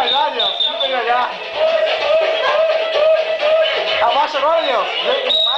allá, Dios, siempre allá. Abajo, Dios.